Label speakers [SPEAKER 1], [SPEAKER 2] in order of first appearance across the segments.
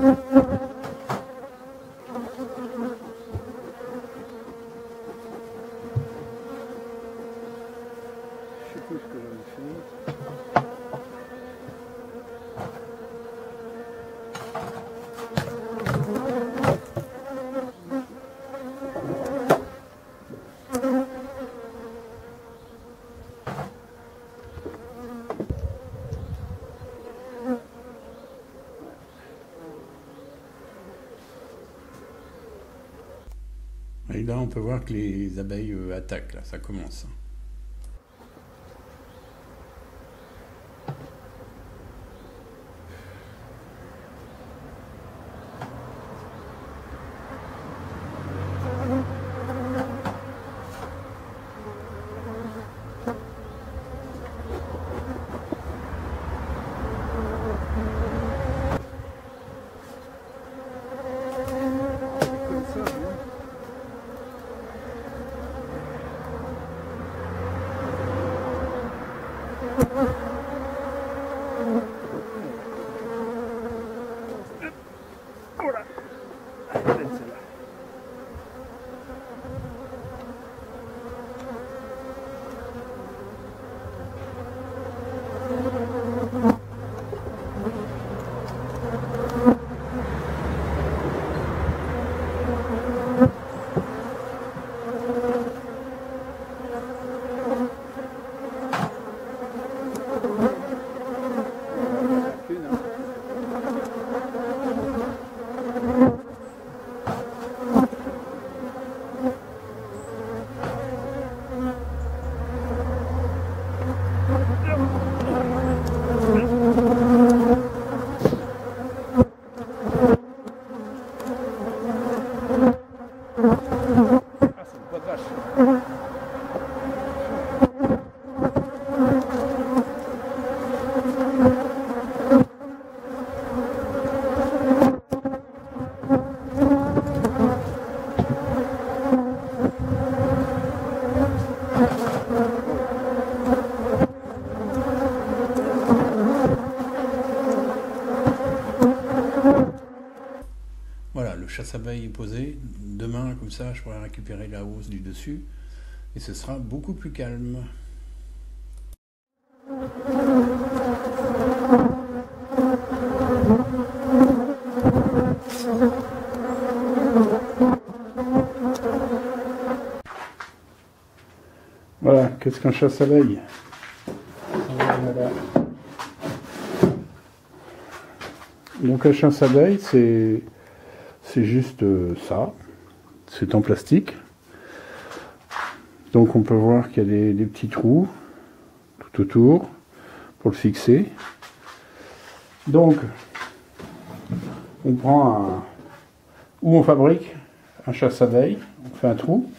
[SPEAKER 1] Je sais plus
[SPEAKER 2] là, on peut voir que les abeilles euh, attaquent, là, ça commence.
[SPEAKER 1] Oh là Elle est
[SPEAKER 2] Chasse-abeille est posé. Demain, comme ça, je pourrai récupérer la hausse du dessus. Et ce sera beaucoup plus calme.
[SPEAKER 1] Voilà, qu'est-ce qu'un chasse-abeille Voilà. Donc un chasse-abeille, c'est c'est juste euh, ça. C'est en plastique. Donc on peut voir qu'il y a des, petits trous tout autour pour le fixer. Donc on prend un où on fabrique un chasse-abeille, on fait un trou.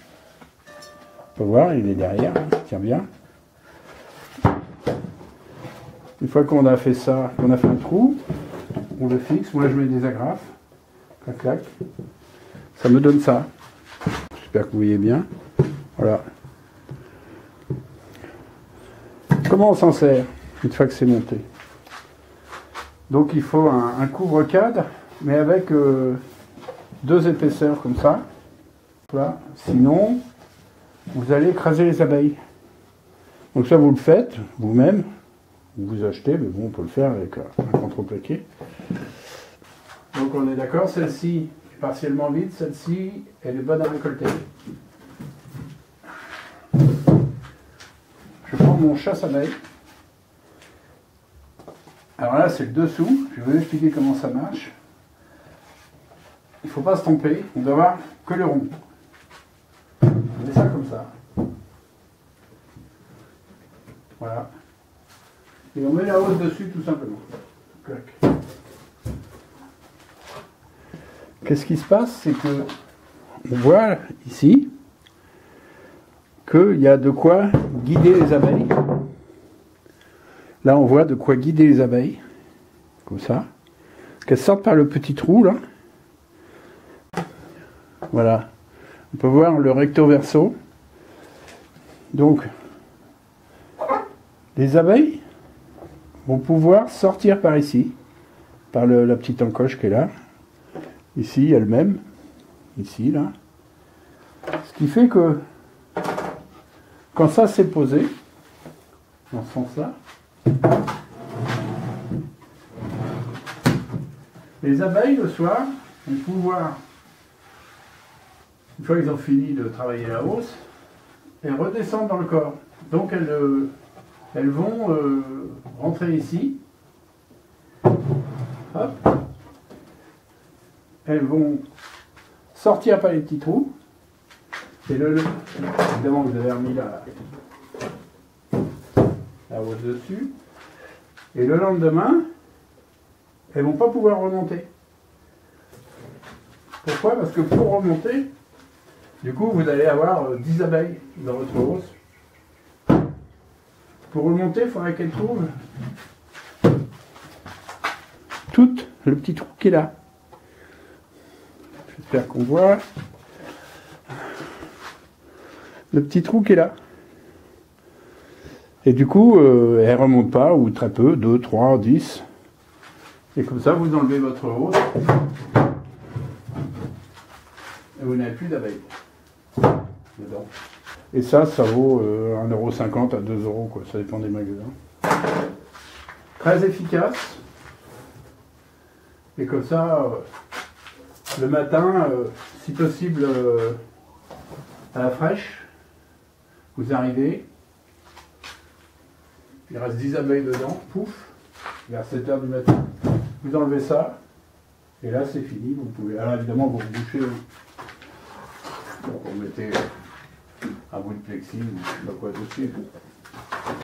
[SPEAKER 1] On peut voir, il est derrière, il tient bien. Une fois qu'on a fait ça, qu'on a fait un trou, on le fixe. Moi, je mets des agrafes. Clac, clac. Ça me donne ça. J'espère que vous voyez bien. Voilà. Comment on s'en sert une fois que c'est monté? Donc, il faut un, couvre-cadre, mais avec euh, deux épaisseurs comme ça. Sinon, vous allez écraser les abeilles. Donc ça, vous le faites vous-même. Vous achetez, mais bon, on peut le faire avec un contreplaqué. Donc on est d'accord, celle-ci est partiellement vide, celle-ci, elle est bonne à récolter. Je prends mon chasse-abeille. Alors là, c'est le dessous. Je vais vous expliquer comment ça marche. Il ne faut pas se tromper. On doit avoir que le rond. On met ça comme ça. Voilà. Et on met la hausse dessus tout simplement. Clac. Qu'est-ce qui se passe? C'est que on voit ici qu'il y a de quoi guider les abeilles. Là, on voit de quoi guider les abeilles. Comme ça. Qu'elles sortent par le petit trou, là. Voilà. On peut voir le recto verso. Donc, les abeilles vont pouvoir sortir par ici, par la petite encoche qui est là. Ici, elle-même. Ici, là. Ce qui fait que quand ça s'est posé, dans ce sens-là, les abeilles, le soir, vont pouvoir, une fois qu'ils ont fini de travailler la hausse, elles redescendent dans le corps. Donc elles, euh, elles vont euh, rentrer ici. Hop. Elles vont sortir par les petits trous. Et le, évidemment, vous avez remis la, la hausse dessus. Et le lendemain, elles vont pas pouvoir remonter. Pourquoi? Parce que pour remonter, du coup, vous allez avoir euh, 10 abeilles dans votre hausse. Pour remonter, il faudrait qu'elles trouvent tout le petit trou qui est là. J'espère qu'on voit le petit trou qui est là. Et du coup, euh, elle remonte pas, ou très peu, 2, 3, 10. Et comme ça, vous enlevez votre hausse. Et vous n'avez plus d'abeilles. Dedans. Et ça, ça vaut euh, 1,50€ à 2€, quoi. Ça dépend des magasins. Très efficace. Et comme ça, euh, le matin, euh, si possible, euh, à la fraîche, vous arrivez, il reste 10 abeilles dedans, pouf, vers 7 heures du matin. Vous enlevez ça, et là c'est fini, vous pouvez. Alors évidemment, vous rebouchez, vous mettez un bout de plexi ou je sais pas quoi dessus.